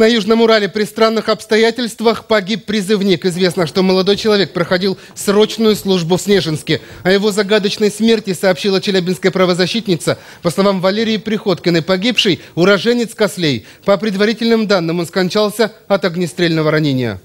На Южном Урале при странных обстоятельствах погиб призывник. Известно, что молодой человек проходил срочную службу в Снежинске. О его загадочной смерти сообщила челябинская правозащитница. По словам Валерии Приходкиной, погибший уроженец Кослей. По предварительным данным, он скончался от огнестрельного ранения.